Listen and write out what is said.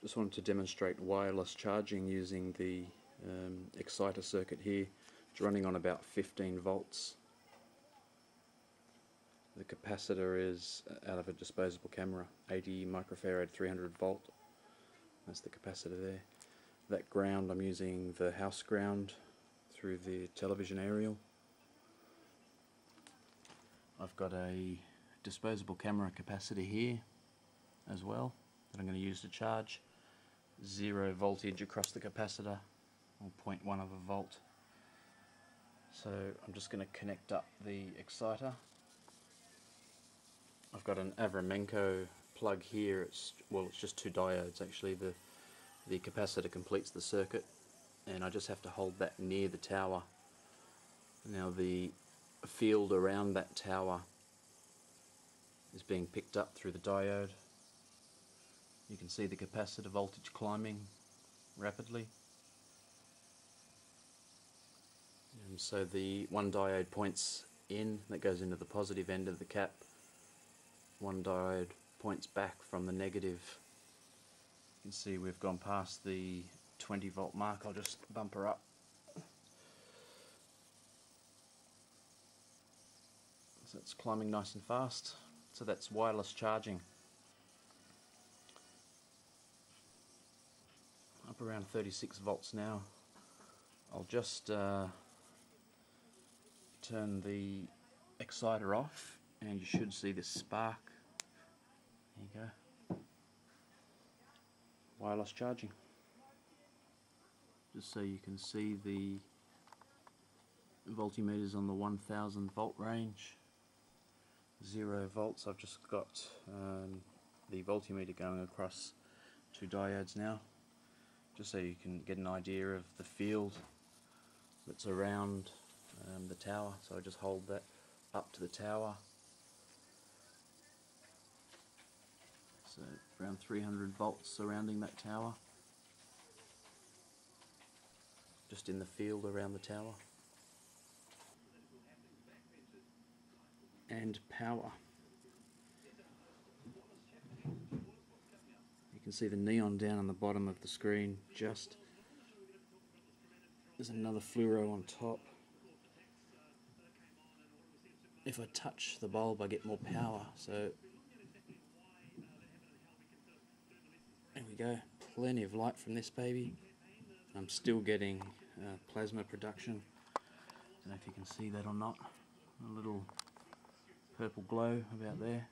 just wanted to demonstrate wireless charging using the um, exciter circuit here. It's running on about 15 volts. The capacitor is out of a disposable camera, 80 microfarad 300 volt. That's the capacitor there. That ground I'm using the house ground through the television aerial. I've got a disposable camera capacitor here as well that I'm going to use to charge. Zero voltage across the capacitor, or 0.1 of a volt. So I'm just going to connect up the exciter. I've got an Avramenko plug here. It's well, it's just two diodes actually. The the capacitor completes the circuit, and I just have to hold that near the tower. Now the field around that tower is being picked up through the diode. You can see the capacitor voltage climbing rapidly. And so the one diode points in, that goes into the positive end of the cap. One diode points back from the negative. You can see we've gone past the 20 volt mark. I'll just bump her up. So it's climbing nice and fast. So that's wireless charging. Up around 36 volts now. I'll just uh, turn the exciter off and you should see this spark. There you go. Wireless charging. Just so you can see the voltmeters on the 1000 volt range zero volts. I've just got um, the voltmeter going across two diodes now just so you can get an idea of the field that's around um, the tower. So I just hold that up to the tower. So around 300 volts surrounding that tower. Just in the field around the tower. And power. Can see the neon down on the bottom of the screen. Just there's another fluoro on top. If I touch the bulb I get more power. So there we go. Plenty of light from this baby. I'm still getting uh, plasma production. Don't know if you can see that or not. A little purple glow about there